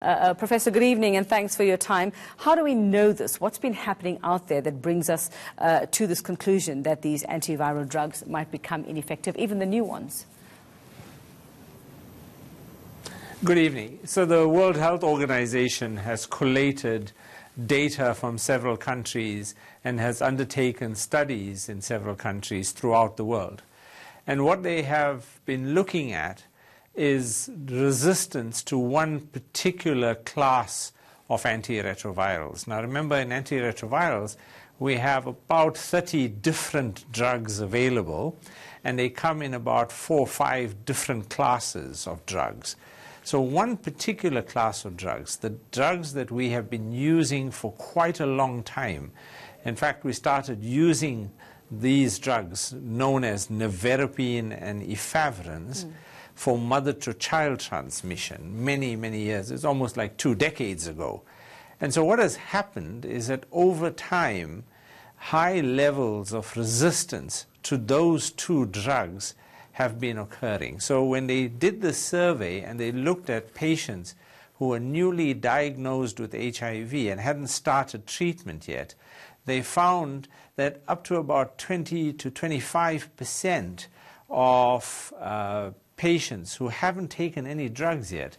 Uh, uh, Professor, good evening and thanks for your time. How do we know this? What's been happening out there that brings us uh, to this conclusion that these antiviral drugs might become ineffective, even the new ones? Good evening. So, the World Health Organization has collated data from several countries and has undertaken studies in several countries throughout the world. And what they have been looking at is resistance to one particular class of antiretrovirals. Now remember in antiretrovirals we have about 30 different drugs available and they come in about four or five different classes of drugs. So one particular class of drugs, the drugs that we have been using for quite a long time, in fact we started using these drugs known as nevirapine and efavirenz mm for mother to child transmission many, many years. It's almost like two decades ago. And so what has happened is that over time, high levels of resistance to those two drugs have been occurring. So when they did the survey and they looked at patients who were newly diagnosed with HIV and hadn't started treatment yet, they found that up to about 20 to 25 percent of uh, patients who haven't taken any drugs yet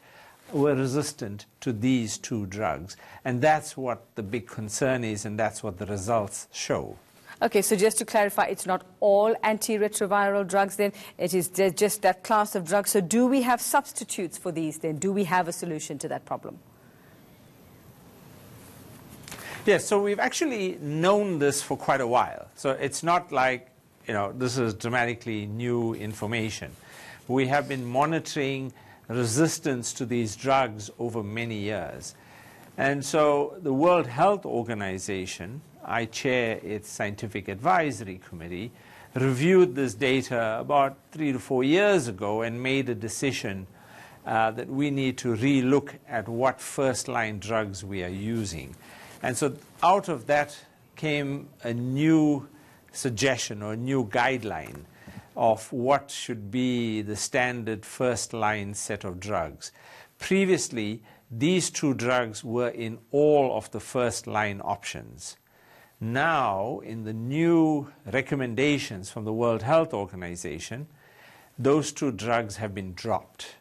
were resistant to these two drugs. And that's what the big concern is, and that's what the results show. Okay, so just to clarify, it's not all antiretroviral drugs then, it is just that class of drugs. So do we have substitutes for these then? Do we have a solution to that problem? Yes, so we've actually known this for quite a while. So it's not like, you know, this is dramatically new information we have been monitoring resistance to these drugs over many years. And so the World Health Organization, I chair its scientific advisory committee, reviewed this data about three to four years ago and made a decision uh, that we need to relook at what first-line drugs we are using. And so out of that came a new suggestion or a new guideline of what should be the standard first line set of drugs. Previously, these two drugs were in all of the first line options. Now, in the new recommendations from the World Health Organization, those two drugs have been dropped.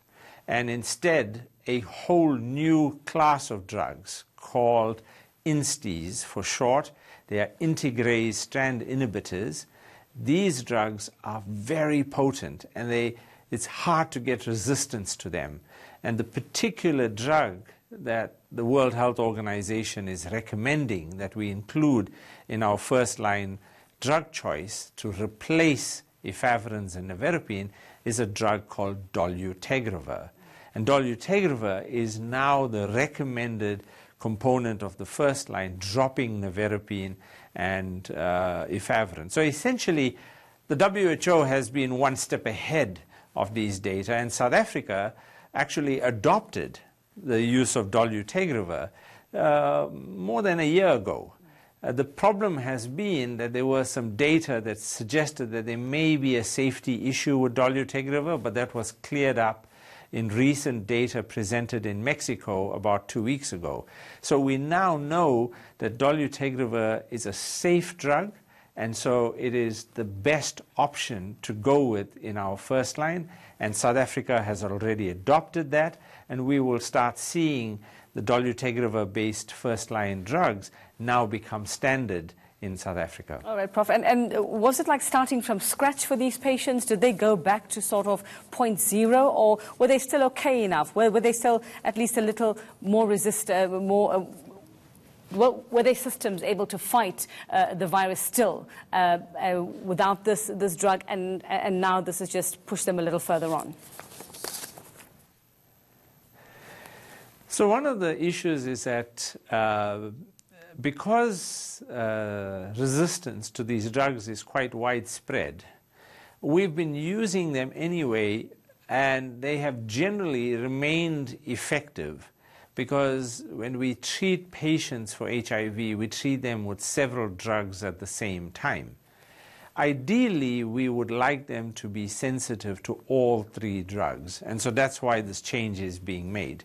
And instead, a whole new class of drugs called INSTIs for short, they are integrase strand inhibitors these drugs are very potent and they, it's hard to get resistance to them. And the particular drug that the World Health Organization is recommending that we include in our first line drug choice to replace efavirenz and nevirapine is a drug called dolutegravir. And dolutegravir is now the recommended component of the first line, dropping nevirapine and uh, efavirenz. So essentially, the WHO has been one step ahead of these data, and South Africa actually adopted the use of dolutegravir uh, more than a year ago. Uh, the problem has been that there was some data that suggested that there may be a safety issue with dolutegravir, but that was cleared up in recent data presented in Mexico about two weeks ago. So we now know that dolutegravir is a safe drug, and so it is the best option to go with in our first line, and South Africa has already adopted that, and we will start seeing the dolutegravir-based first-line drugs now become standard in South Africa. All right, Prof. And, and was it like starting from scratch for these patients? Did they go back to sort of point zero, or were they still okay enough? Were, were they still at least a little more resistant, uh, more... Uh, well, were their systems able to fight uh, the virus still uh, uh, without this, this drug, and, and now this has just pushed them a little further on? So one of the issues is that uh, because uh, resistance to these drugs is quite widespread, we've been using them anyway, and they have generally remained effective because when we treat patients for HIV, we treat them with several drugs at the same time. Ideally, we would like them to be sensitive to all three drugs, and so that's why this change is being made.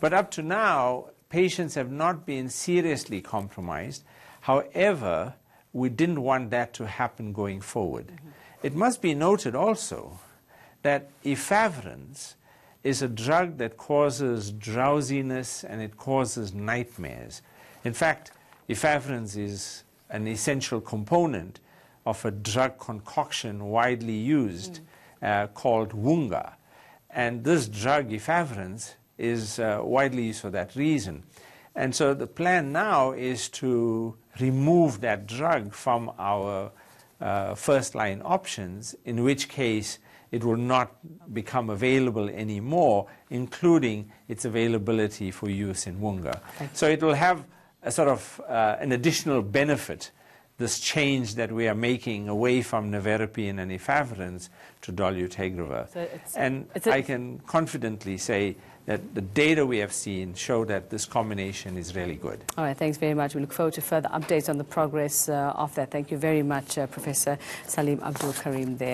But up to now, patients have not been seriously compromised. However, we didn't want that to happen going forward. Mm-hmm. It must be noted also that efavirenz is a drug that causes drowsiness and it causes nightmares. In fact, efavirenz is an essential component of a drug concoction widely used mm. uh, called Wunga. And this drug, efavirenz, is uh, widely used for that reason. And so the plan now is to remove that drug from our uh, first line options, in which case it will not become available anymore, including its availability for use in Wunga. So it will have a sort of uh, an additional benefit, this change that we are making away from nevirapine and efavirenz to dolutegravir. So it's, and it's I can confidently say that the data we have seen show that this combination is really good. All right, thanks very much. We look forward to further updates on the progress uh, of that. Thank you very much, uh, Professor Salim Abdool Karim there.